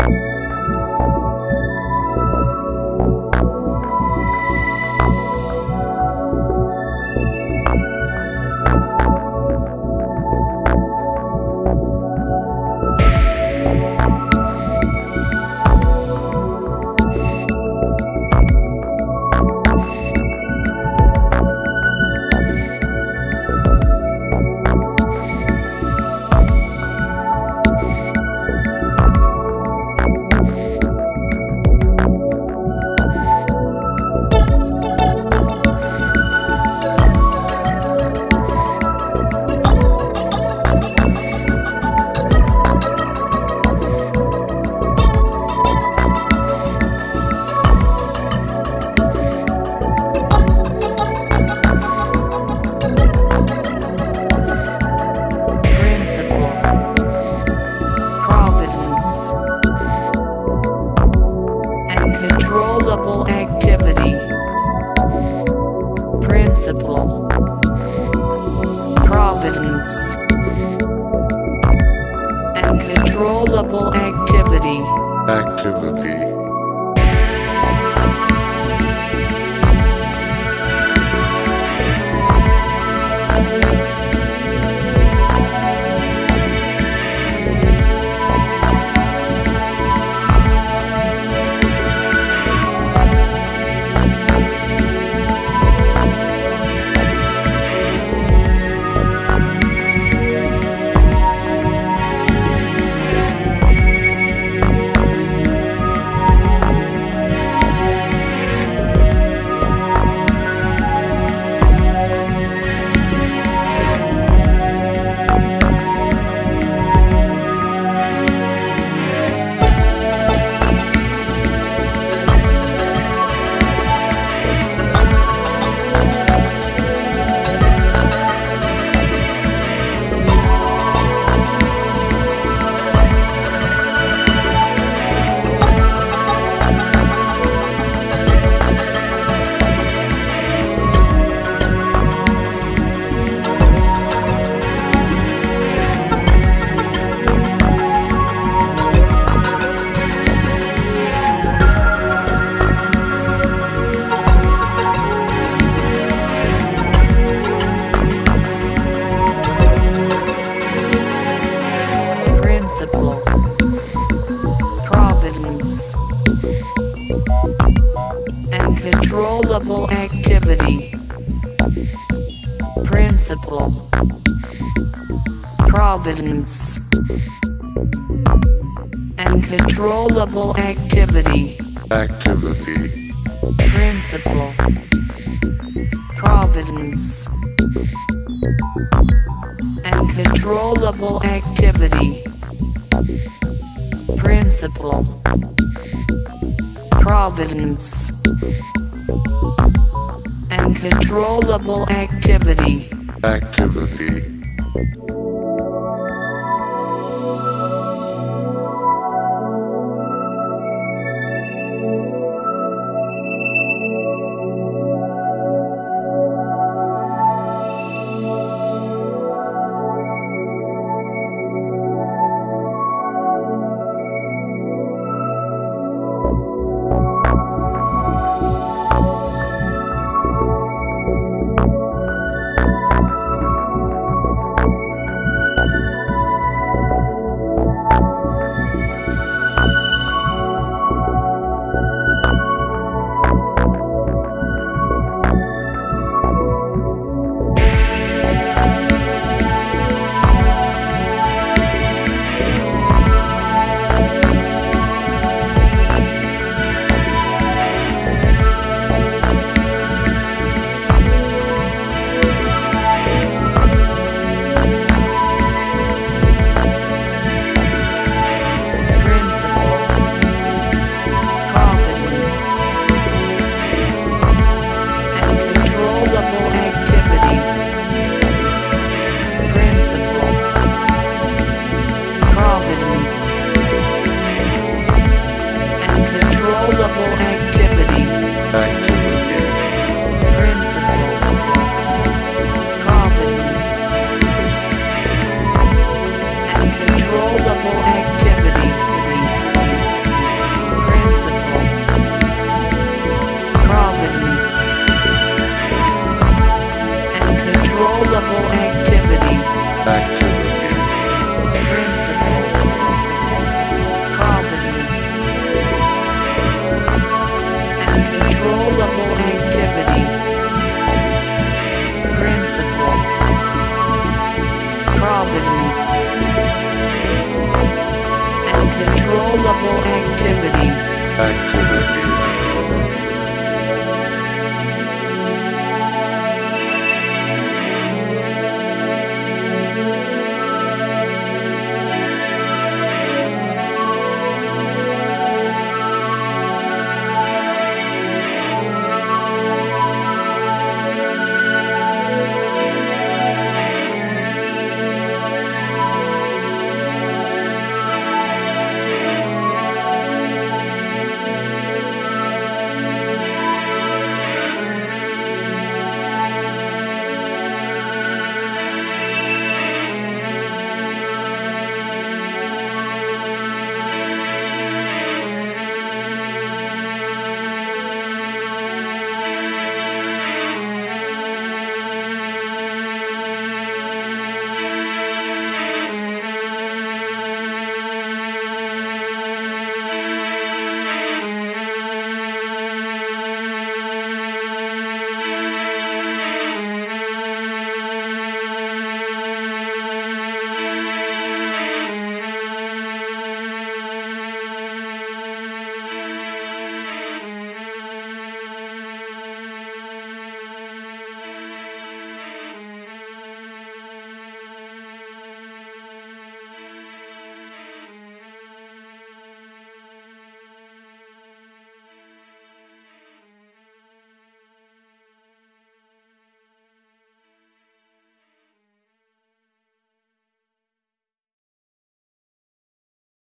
principle, controllable activity. activity, controllable activity. Principle, providence, and controllable activity. activity, Principle, providence, and controllable activity. Principle, providence, and controllable activity. Principle. Providence. And controllable activity. Activity.